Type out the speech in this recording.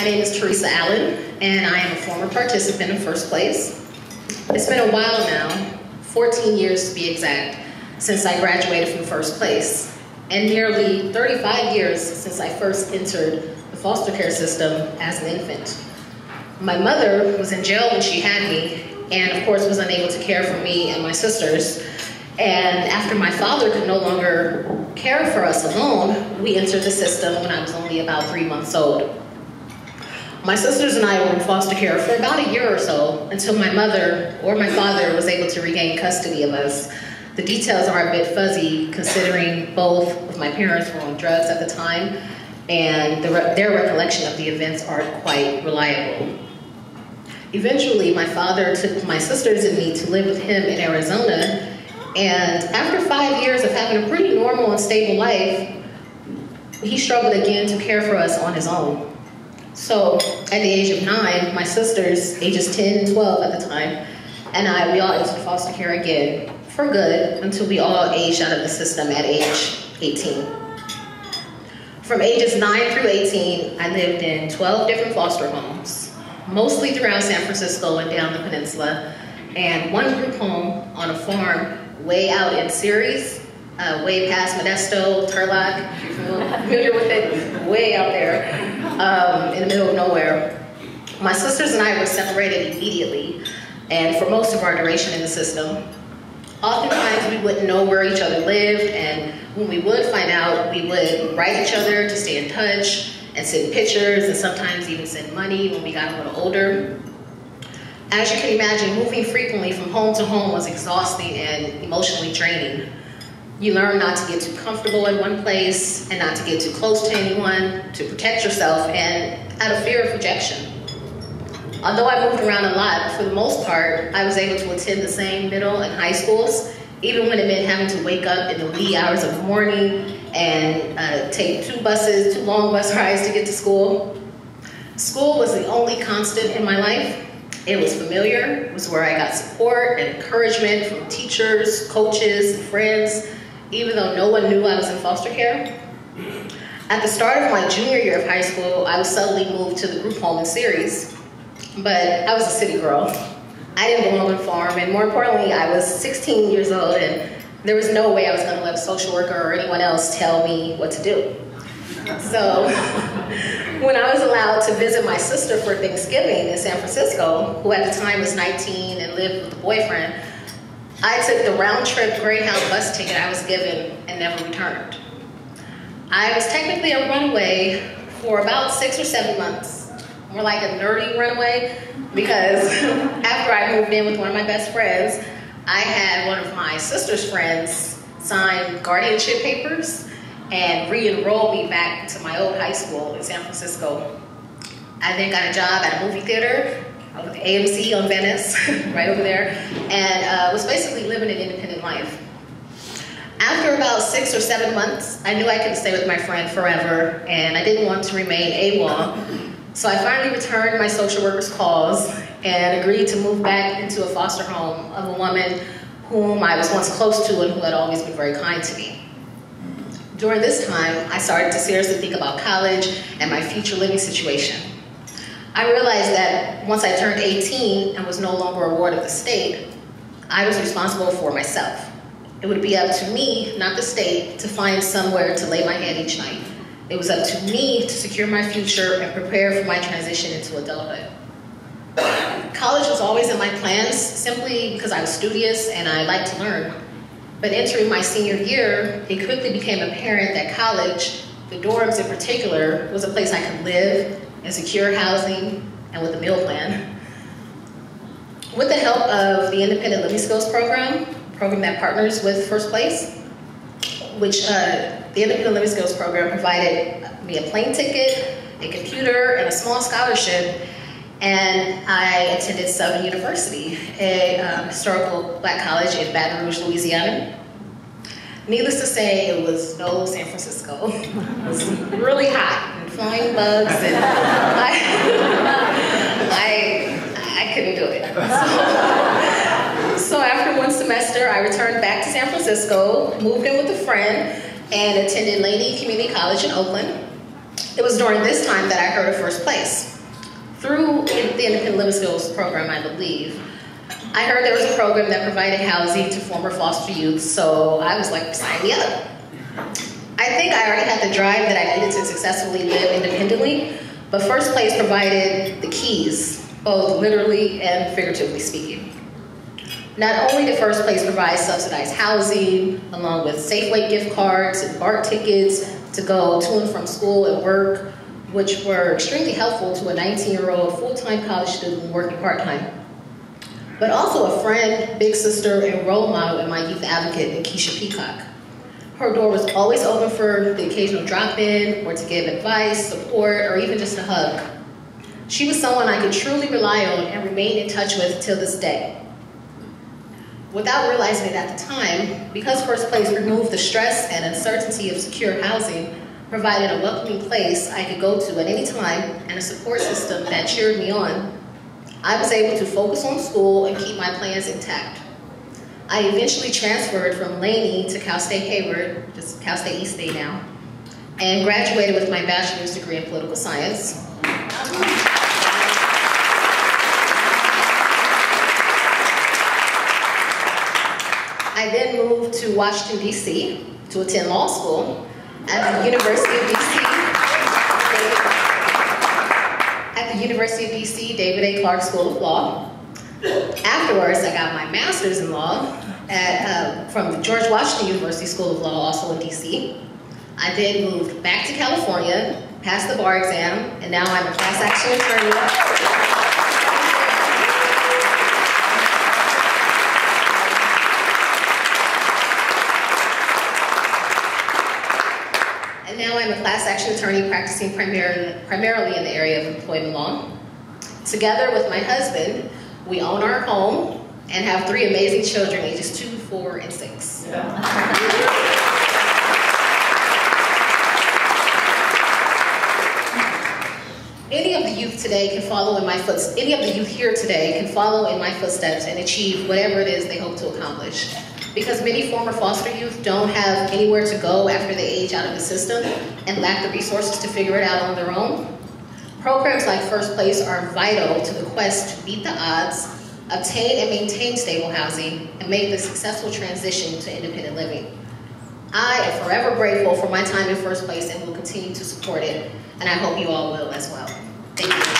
My name is Teresa Allen, and I am a former participant in First Place. It's been a while now, 14 years to be exact, since I graduated from First Place, and nearly 35 years since I first entered the foster care system as an infant. My mother was in jail when she had me, and of course was unable to care for me and my sisters. And after my father could no longer care for us alone, we entered the system when I was only about three months old. My sisters and I were in foster care for about a year or so until my mother or my father was able to regain custody of us. The details are a bit fuzzy considering both of my parents were on drugs at the time and the their recollection of the events aren't quite reliable. Eventually, my father took my sisters and me to live with him in Arizona and after five years of having a pretty normal and stable life, he struggled again to care for us on his own. So at the age of nine, my sisters, ages 10 and 12 at the time, and I, we all entered foster care again for good until we all aged out of the system at age 18. From ages 9 through 18, I lived in 12 different foster homes, mostly throughout San Francisco and down the peninsula, and one group home on a farm way out in Ceres, uh, way past Modesto, Turlock, if you're familiar with it, way out there um, in the middle of nowhere. My sisters and I were separated immediately, and for most of our duration in the system. Oftentimes we wouldn't know where each other lived, and when we would find out, we would write each other to stay in touch and send pictures and sometimes even send money when we got a little older. As you can imagine, moving frequently from home to home was exhausting and emotionally draining. You learn not to get too comfortable in one place and not to get too close to anyone, to protect yourself, and out of fear of rejection. Although I moved around a lot, for the most part, I was able to attend the same middle and high schools, even when it meant having to wake up in the wee hours of the morning and uh, take two buses, two long bus rides to get to school. School was the only constant in my life, it was familiar. It was where I got support and encouragement from teachers, coaches, and friends, even though no one knew I was in foster care. At the start of my junior year of high school, I was suddenly moved to the group home in Ceres. But I was a city girl. I didn't belong on a farm, and more importantly, I was 16 years old, and there was no way I was gonna let a social worker or anyone else tell me what to do. So when I was allowed to visit my sister for Thanksgiving in San Francisco, who at the time was 19 and lived with a boyfriend, I took the round trip Greyhound bus ticket I was given and never returned. I was technically a runaway for about six or seven months. More like a nerdy runaway because after I moved in with one of my best friends, I had one of my sister's friends sign guardianship papers and re-enrolled me back to my old high school in San Francisco. I then got a job at a movie theater AMC on Van Ness, right over there, and uh, was basically living an independent life. After about six or seven months, I knew I couldn't stay with my friend forever, and I didn't want to remain AWOL. So I finally returned my social worker's calls and agreed to move back into a foster home of a woman whom I was once close to and who had always been very kind to me. During this time, I started to seriously think about college and my future living situation. I realized that once I turned 18 and was no longer a ward of the state, I was responsible for myself. It would be up to me, not the state, to find somewhere to lay my head each night. It was up to me to secure my future and prepare for my transition into adulthood. College was always in my plans simply because I was studious and I liked to learn. But entering my senior year, it quickly became apparent that college, the dorms in particular, was a place I could live and secure housing and with a meal plan. With the help of the Independent Living Skills Program, program that partners with First Place, which uh, the Independent Living Skills Program provided me a plane ticket, a computer, and a small scholarship and I attended Southern University, a um, historical black college in Baton Rouge, Louisiana. Needless to say, it was no San Francisco. It was really hot and flying bugs, and I, I, I couldn't do it. So, so after one semester, I returned back to San Francisco, moved in with a friend, and attended Laney Community College in Oakland. It was during this time that I heard of First Place. Through the Independent Living Skills program, I believe, I heard there was a program that provided housing to former foster youth, so I was like, sign me up. I think I already had the drive that I needed to successfully live independently, but First Place provided the keys, both literally and figuratively speaking. Not only did First Place provide subsidized housing, along with Safeway gift cards and BART tickets to go to and from school and work, which were extremely helpful to a 19-year-old full-time college student working part-time but also a friend, big sister, and role model in my youth advocate in Keisha Peacock. Her door was always open for the occasional drop-in or to give advice, support, or even just a hug. She was someone I could truly rely on and remain in touch with till this day. Without realizing it at the time, because First Place removed the stress and uncertainty of secure housing, provided a welcoming place I could go to at any time and a support system that cheered me on, I was able to focus on school and keep my plans intact. I eventually transferred from Laney to Cal State Hayward, just Cal State East Bay now, and graduated with my bachelor's degree in political science. I then moved to Washington, D.C. to attend law school at the University of D.C. At the University of DC, David A. Clarke School of Law. Afterwards, I got my master's in law at, uh, from the George Washington University School of Law, also in DC. I then moved back to California, passed the bar exam, and now I'm a class action attorney. now I'm a class action attorney practicing primarily, primarily in the area of employment law. Together with my husband, we own our home and have three amazing children, ages two, four, and six. Yeah. any of the youth today can follow in my footsteps, any of the youth here today can follow in my footsteps and achieve whatever it is they hope to accomplish because many former foster youth don't have anywhere to go after they age out of the system and lack the resources to figure it out on their own. Programs like First Place are vital to the quest to beat the odds, obtain and maintain stable housing, and make the successful transition to independent living. I am forever grateful for my time in First Place and will continue to support it, and I hope you all will as well. Thank you.